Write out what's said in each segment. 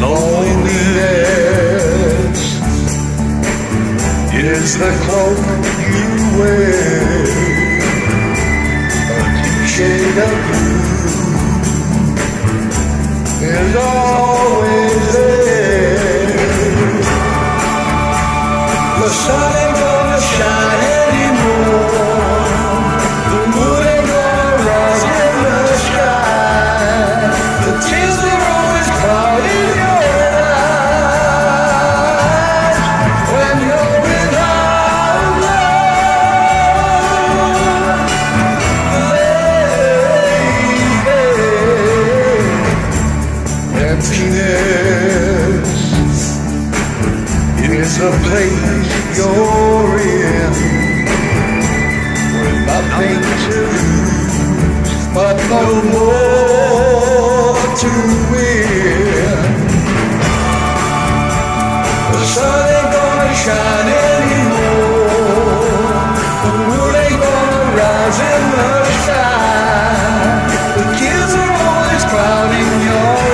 Loneliness is the cloak you wear, a cliche of you. yes, it's a place you're in with nothing to lose, but no more to win. The sun ain't gonna shine anymore. Moon ain't gonna rise in the sky. The kids are always crowding your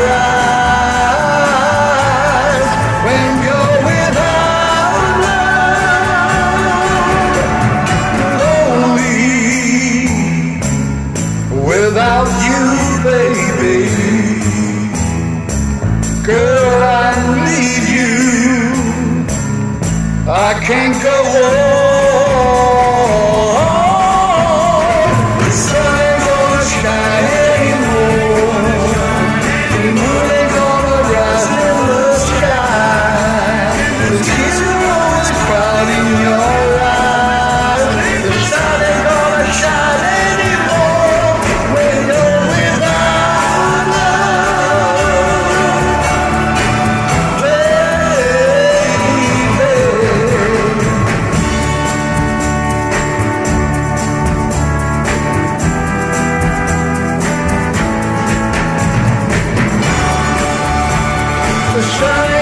without you, baby. Girl, I need you. I can't go on. try